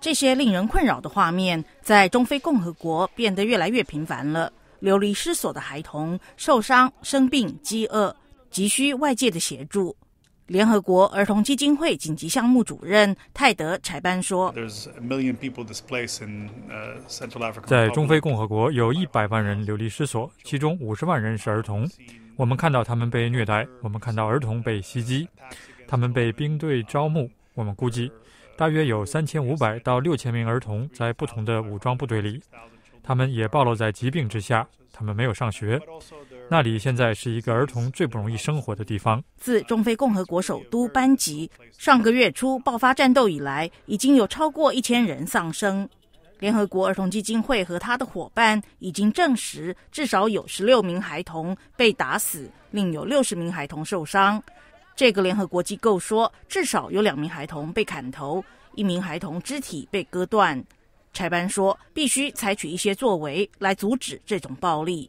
这些令人困扰的画面在中非共和国变得越来越频繁了。流离失所的孩童受伤、生病、饥饿，急需外界的协助。联合国儿童基金会紧急项目主任泰德·柴班说：“在中非共和国有一百万人流离失所，其中五十万人是儿童。我们看到他们被虐待，我们看到儿童被袭击，他们被兵队招募。我们估计，大约有三千五百到六千名儿童在不同的武装部队里，他们也暴露在疾病之下，他们没有上学。”那里现在是一个儿童最不容易生活的地方。自中非共和国首都班吉上个月初爆发战斗以来，已经有超过一千人丧生。联合国儿童基金会和他的伙伴已经证实，至少有十六名孩童被打死，另有六十名孩童受伤。这个联合国机构说，至少有两名孩童被砍头，一名孩童肢体被割断。柴班说：“必须采取一些作为来阻止这种暴力。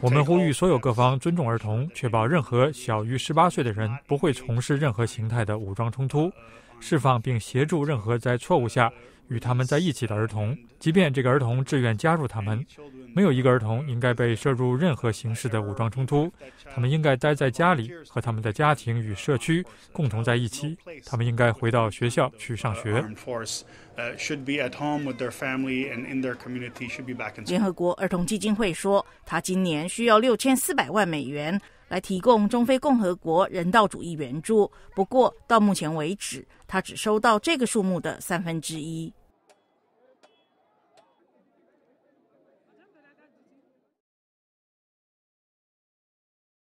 我们呼吁所有各方尊重儿童，确保任何小于十八岁的人不会从事任何形态的武装冲突，释放并协助任何在错误下与他们在一起的儿童，即便这个儿童自愿加入他们。没有一个儿童应该被摄入任何形式的武装冲突，他们应该待在家里，和他们的家庭与社区共同在一起。他们应该回到学校去上学。联合国儿童基金会说，他今年需要六千四百万美元来提供中非共和国人道主义援助。不过，到目前为止，他只收到这个数目的三分之一。